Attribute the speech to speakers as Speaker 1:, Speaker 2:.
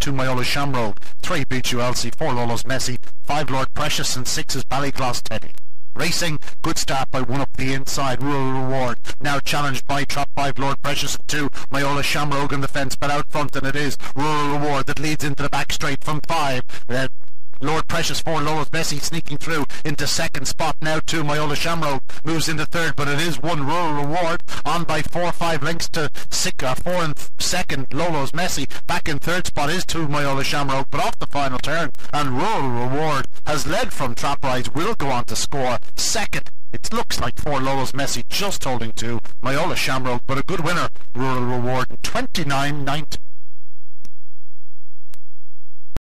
Speaker 1: two Myola Shamrock, three Beach Elsie, four Lolo's Messi, five Lord Precious, and six is Ballygloss Teddy. Racing, good start by one up the inside, Rural Reward. Now challenged by Trap 5, Lord Precious and 2, Myola Shamrock in the fence, but out front and it is Rural Reward that leads into the back straight from 5. Uh, Lord Precious 4, Lolo's Messi sneaking through into second spot now 2, Myola Shamrock moves into third, but it is one Rural Reward on by four or five lengths to six, uh, four and second. Lolo's Messi back in third spot is two Myola Shamrock, but off the final turn and Rural Reward has led from Trap Rise will go on to score second. It looks like four Lolo's Messi just holding two. Myola Shamrock, but a good winner. Rural Reward 29 19.